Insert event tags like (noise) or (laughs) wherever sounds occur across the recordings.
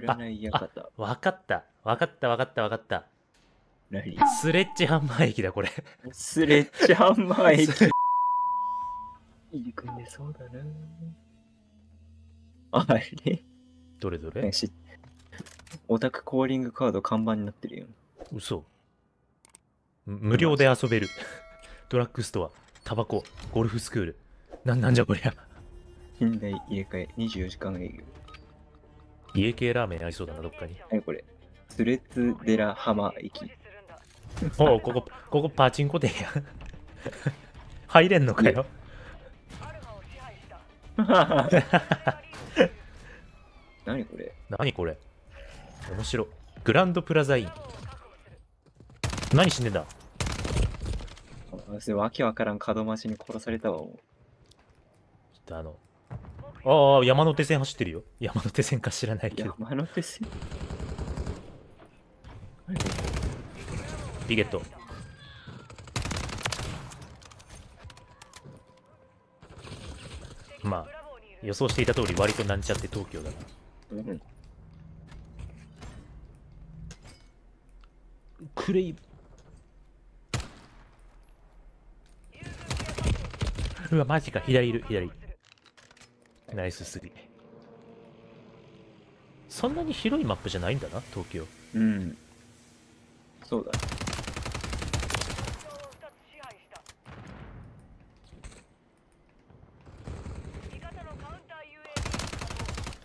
占い館。わかった。わかったわかったわかった。何？スレッジハンマー駅だ、これ。スレッジハンマー駅。入り組んでそうだな。あれ？どれどれ？しオタクコーリングカード看板になってるよ。嘘。む無料で遊べる。ドラッグストア、タバコ、ゴルフスクール。な、なんじゃこりゃ。(laughs) 近代入れ替え24時間営業。家系ラーメンありそうだな、どっかに。何これ？スレッズデラハマ駅。おうここ、ここパチンコ店や。入れんのかよ。(laughs) 何これ？何これ？面白い。グランドプラザイン。何死んでんだ？わけわからん角待ちに殺されたわ。もちょっとあの、ああ、山手線走ってるよ。山手線か知らないうけど。山手線？ビゲット。まあ、予想していた通り割となんちゃって東京だな。うんクレイ。うわ、マジか。左いる、左。ナイススリー。そんなに広いマップじゃないんだな、東京。うん。そうだ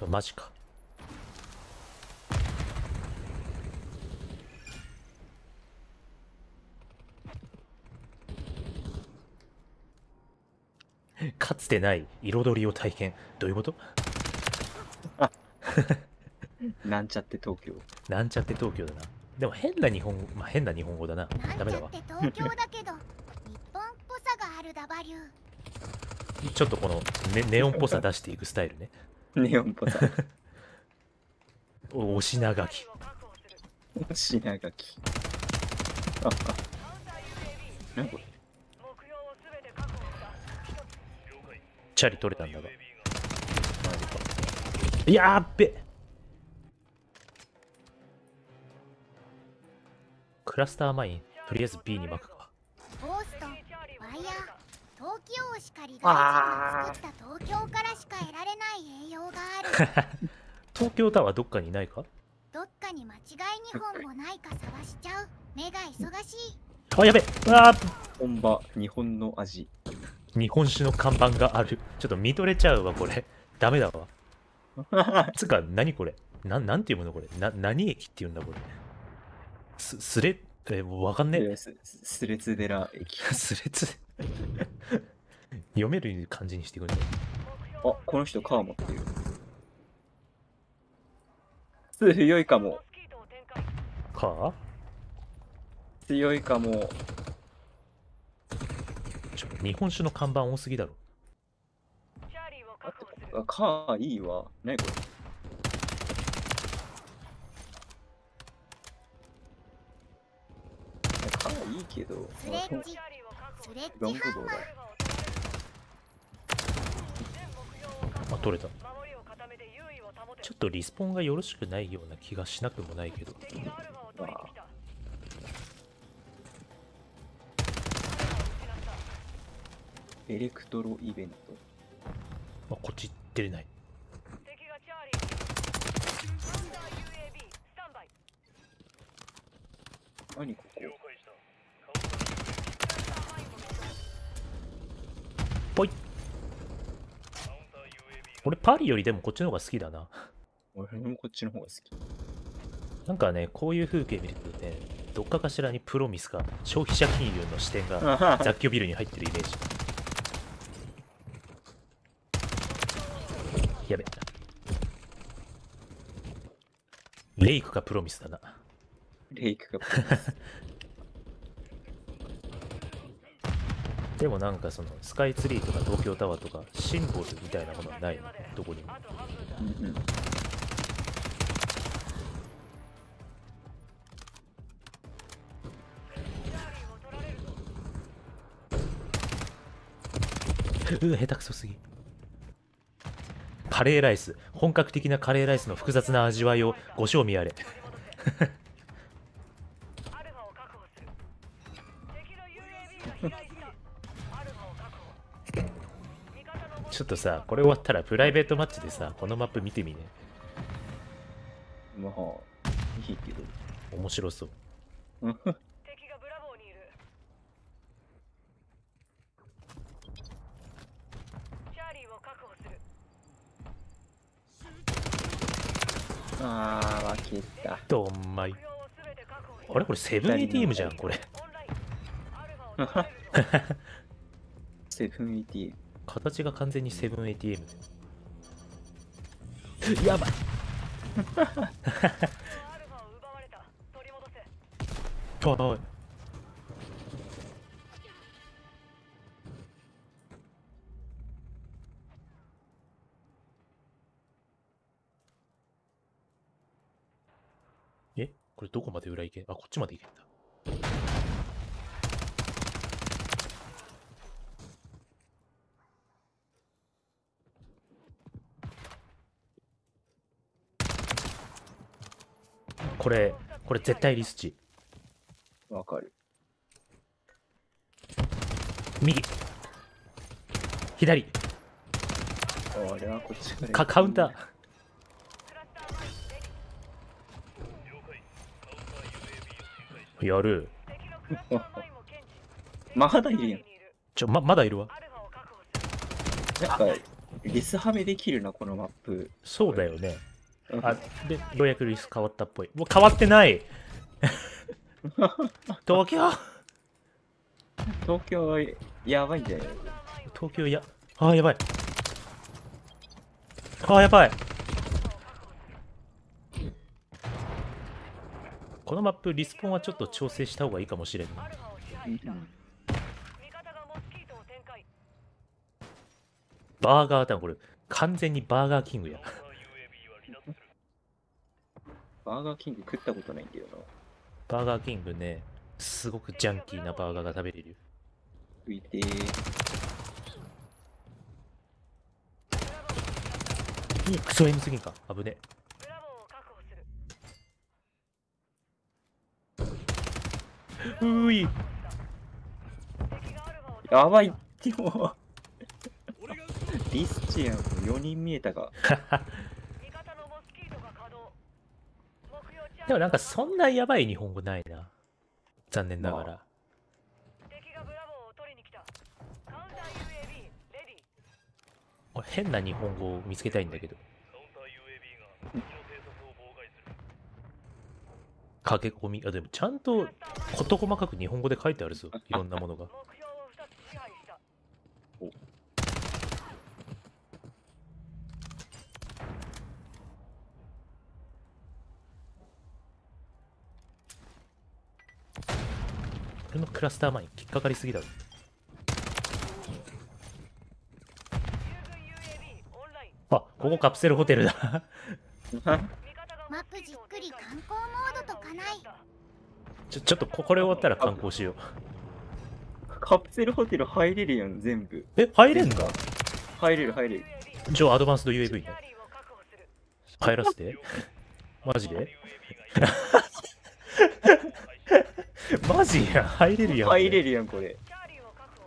マジか。かつてない彩りを体験。どういうこと？なんちゃって東京。なんちゃって東京だな。でも変な日本語、まあ、変な日本語だな。ダメだわなんちょっとこのネネオンっぽさ出していくスタイルね。ネオンっぽさ。(laughs) おお品書き。品書き。あ、あ。何これ？チャリ取れたんだが。やーっべ。クラスターマイン、とりあえず B に巻くか。ボーストンワイヤー東京をしかりが作った東京からしか得られない栄養がある。(laughs) 東京タワーどっかにないか？どっかに間違い日本もないか探しちゃう。目が忙しい。あ、やべ。あー。本場、日本の味。日本酒の看板がある。ちょっと見とれちゃうわ、これ。ダメだわ。(laughs) つうか、何これ？ななんていうものこれ？な、何駅っていうんだこれ？す、すれ、え、わかんねえ？ススレツデラ駅。スレツ。読める感じにしてくれる。あ、この人カー持ってる。強いかも。か強いかも。日本酒の看板多すぎだろ。あカーいいわ。何これ？カーいいけど。スレッジスレッジハンマー。あ、取れた。ちょっとリスポンがよろしくないような気がしなくもないけど。エレクトロイベント。まあ、こっち出れない。何ここ？ぽい俺パリよりでもこっちの方が好きだな。俺もこっちの方が好き。なんかね、こういう風景見るとね、どっかかしらにプロミスか消費者金融の視点が (laughs) 雑居ビルに入ってるイメージ。やべ。レイクかプロミスだな。レイクが (laughs) でもなんかそのスカイツリーとか東京タワーとかシンボルみたいなものはないのどこにも。うんうんうわ、下手くそすぎ。カレーライス。本格的なカレーライスの複雑な味わいをご賞味あれ。(laughs) ちょっとさこれ終わったらプライベートマッチでさこのマップ見てみね。まあ、いいけど。面白そう (laughs) 敵がブラボーにいるチャーリーを確保するあー、負けた。どんまい。あれ？これセブン ATM じゃんこれ。(laughs) セブンエイティ形が完全にセブン ATM やばい。あおい (laughs) どこまで裏行け？あこっちまで行けんだ。これこれ絶対リスチ。わかる。右。左。あれはこっちかカウンタークラスターマインレディやる。(laughs) まだいるやん。ちょままだいるわ。なんか、リスハメできるな、このマップ。そうだよね。うん。あでようやくリス変わったっぽい。もう変わってない。(laughs) 東京？東京はやばいんだよ。東京やあーやばい。あーやばいこのマップリスポンはちょっと調整した方がいいかもしれんな。うんバーガータウンこれ。完全にバーガーキングや。バーガーキング食ったことないんだよな。バーガーキングねすごくジャンキーなバーガーが食べれる。よ食いてー。クソ M すぎんか？危ねブラボーを確保するうーいやばいってもう。リスチやん。4人見えたが。味方のモスキートが稼働目標チャーでもなんかそんなやばい日本語ないな残念ながら、敵がブラボーを取りに来たカウンター UAB レディ俺変な日本語を見つけたいんだけど (laughs) 駆け込み。あでもちゃんと事細かく日本語で書いてあるぞ。いろんなものが。目標を2つ支配した俺のクラスターマイン引っかかりすぎだろ。あここカプセルホテルだ。(laughs) (laughs) マップじっくり観光？かないちょちょっとここれ終わったら観光しようカプセルホテル入れるやん、全部。え入れんだ入れる、入れる。じゃあアドバンスド UAV ね入らせてマジで？(laughs) マジやん入れるやん入れるやん、これ。チャーリーを確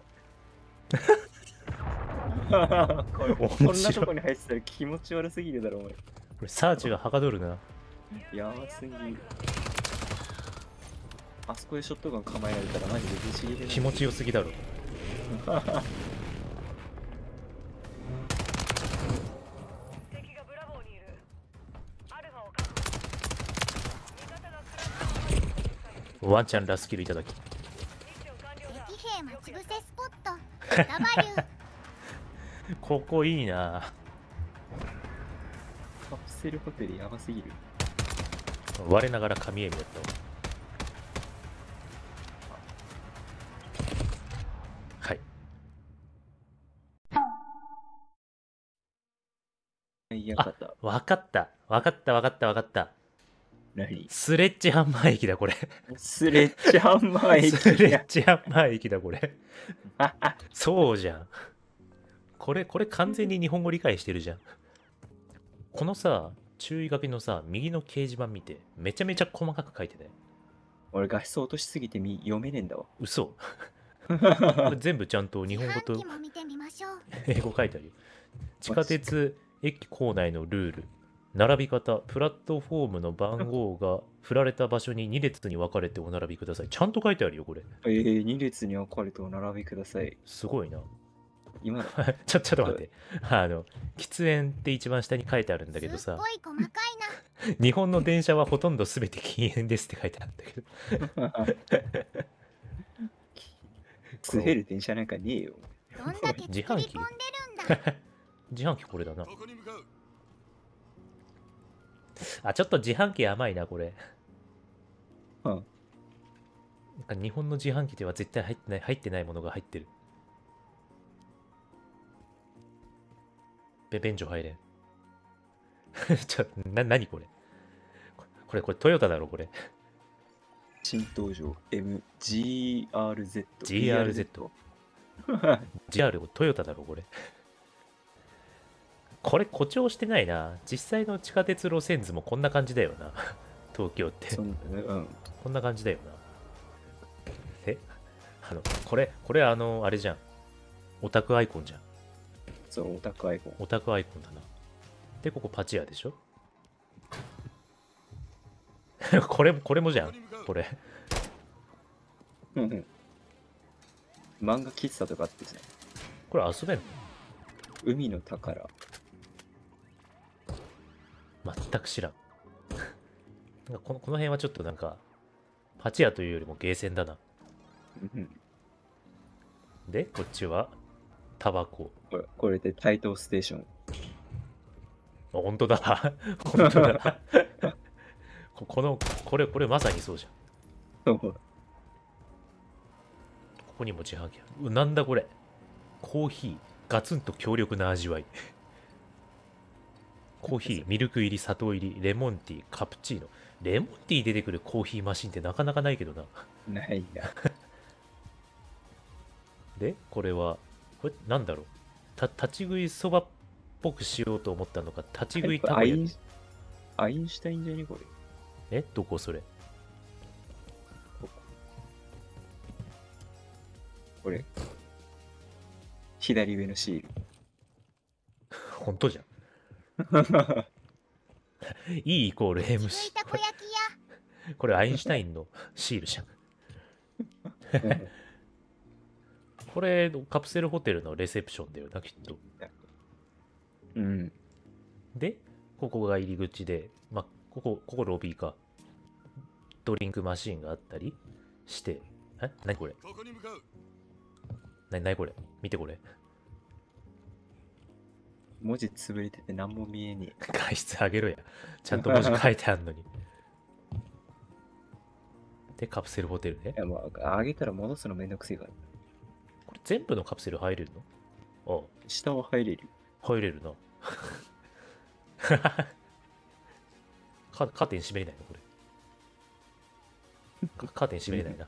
保これ面白いこんなとこに入ってたら気持ち悪すぎるだろ、お前。これサーチがはかどるなやばすぎる。あそこでショットガン構えられたらマジで不思議で気持ちよすぎだろ。ワンチャンラスキルいただき。ミッション完了だ敵兵待ち伏せスポット。(laughs) W ここいいな。カプセルホテルやばすぎる。我ながら神エビだったわいやかった。わかった。わかったわかったわかった。何？スレッジハンマー駅だこれ。スレッジハンマー駅スレやッジハンマー駅だこれ。(laughs) そうじゃん。これこれ完全に日本語理解してるじゃん。このさ、注意書きのさ、右の掲示板見て、めちゃめちゃ細かく書いてね。俺画質落としすぎてみ読めねえんだわ。嘘。こ (laughs) れ全部ちゃんと日本語と自販機も見てみましょう。英語書いてあるよ。地下鉄駅構内のルール。並び方、プラットフォームの番号が振られた場所に2列に分かれてお並びください。ちゃんと書いてあるよ、これ。えー、2列に分かれてお並びください。すごいな。今だ。(laughs) ちょ、ちょっと待って。あの、喫煙って一番下に書いてあるんだけどさすっご、い細かい (laughs) 日本の電車はほとんど全て禁煙ですって書いてあるんだけど。(laughs) 吸える電車なんかねえよ。などんだけ自販機んでるんだ自販機これだな。あ、ちょっと自販機甘いな、これ。うんなんか日本の自販機では絶対入ってない、入ってないものが入ってる。べ、便所入れん。(laughs) ちょ、な、なにこれ？ここれ、これトヨタだろ、これ。新登場 MGRZ。GRZ。GR トヨタだろ、これ。これ誇張してないな。実際の地下鉄路線図もこんな感じだよな。(laughs) 東京って。そんうん。こんな感じだよな。え？あの、これ、これあの、あれじゃん。オタクアイコンじゃん。そう、オタクアイコン。オタクアイコンだな。で、ここパチ屋でしょ？(laughs) これ、これもじゃん。これ。うんうん。漫画喫茶とかあってさ、これ遊べんの？海の宝。全く知らん。なんかこのこの辺はちょっとなんか、パチ屋というよりもゲーセンだな。うんで、こっちは、タバコ。これこれで台東ステーション。あ本当だ。本当だ。(laughs) (laughs) ここの、これ、これまさにそうじゃん。ここにも自販機ある。うなんだこれ。コーヒー、ガツンと強力な味わい。コーヒー、ミルク入り、砂糖入り、レモンティー、カプチーノ。レモンティー出てくるコーヒーマシンってなかなかないけどな。ないな。(laughs) で、これは、これなんだろう？た立ち食いそばっぽくしようと思ったのか、立ち食いたこ焼き。アインシュタインじゃね？これ。え？どこそれこれ。左上のシール。(laughs) 本当じゃん。E イコール MC たこれアインシュタインのシールじゃん。(laughs) これカプセルホテルのレセプションだよな、きっと。うん。で、ここが入り口で、まあ、ここ、ここロビーか。ドリンクマシーンがあったりして、え？何これ？何これ？見てこれ。文字潰れてて何も見えね画質上げろや。ちゃんと文字書いてあんのに。で、カプセルホテルねえ。い。や、まあ、上げたら戻すのめんどくせえから。これ全部のカプセル入れるの？あ下は入れる入れるな。(laughs) カカーテン閉めれないの？これ。カ (laughs) カーテン閉めれないな。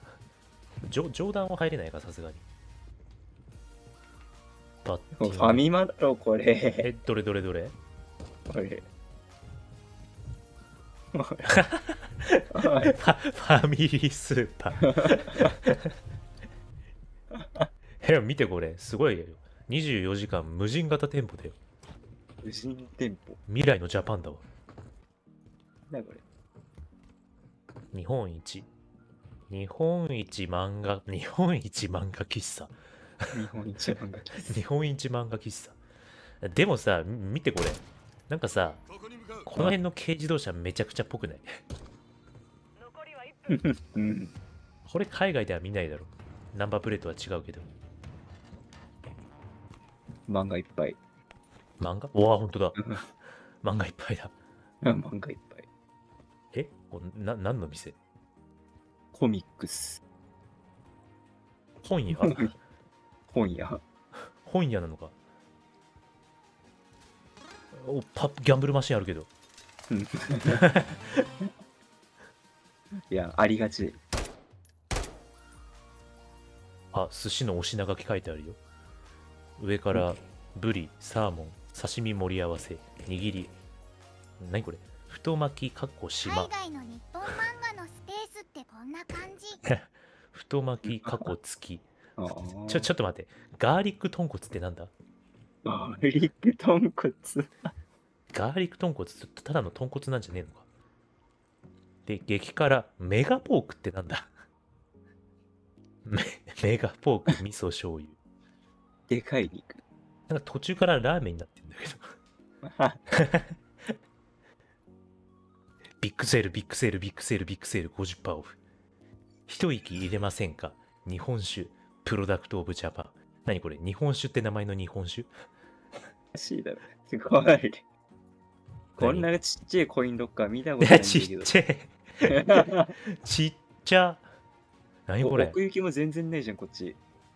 上上段は入れないか、さすがに。バッテフィングァミマだろ、これ。え、どれどれどれ？これ。(laughs) ファファミリースーパー。(laughs) え、見てこれ、すごいよ。24時間無人型店舗だよ。無人店舗。未来のジャパンだわ。なこれ。日本一。日本一漫画、日本一漫画喫茶。(laughs) 日本一漫画喫日本一漫画喫茶。でもさ、み見てこれ。なんかさ、この辺の軽自動車めちゃくちゃっぽくない？残りは1分茶。うん。これ海外では見ないだろ。ナンバープレートは違うけど。漫画いっぱい。漫画？うわ、ほんとだ。漫画いっぱいだ。(laughs) 漫画いっぱい。え？こな何の店？コミックス。本屋？(laughs) 本屋。本屋なのか。おパギャンブルマシンあるけど。うん (laughs) いや、ありがち。あ、寿司のお品書き書いてあるよ。上から、ブリ、サーモン、刺身盛り合わせ、握り、何これ？太巻きかっこ島海外の日本漫画のスペースってこんな感じ (laughs) 太巻きかっこ月あーちょちょっと待って。ガーリック豚骨ってなんだ？ガーリック豚骨。ガーリック豚骨ってただの豚骨なんじゃねえのか？で激辛メガポークってなんだ？メメガポーク味噌醤油。でかい肉。なんか途中からラーメンになってんだけど。(laughs) Big sale、big sale、big sale、big sale、50% off。一息入れませんか？日本酒、 product of Japan。何これ？日本酒って名前の日本酒？おかしいだろ。すごい。こんなちっちゃいコインロッカー見たことないんだちけど。っちゃい。(laughs) ちっちゃ。何これ？奥行きも全然ないじゃん、こっち。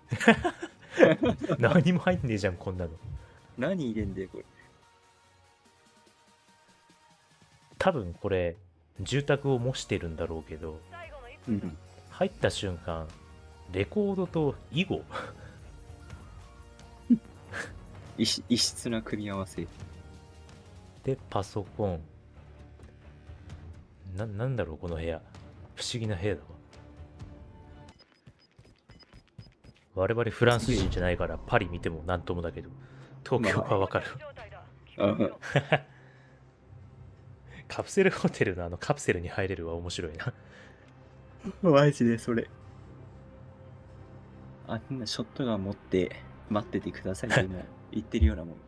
(laughs) 何も入んねえじゃん、こんなの。何入れんだよ、これ。多分これ、住宅を模してるんだろうけど。入った瞬間、レコードと囲碁異質異質な組み合わせ。で、パソコン。な、なんだろう、この部屋。不思議な部屋だわ。我々フランス人じゃないからパリ見てもなんともだけど、東京はわかる。(laughs) カプセルホテルのあのカプセルに入れるは面白いな。マジでそれ。あんなショットガン持って待っててくださいって今言ってるようなもん。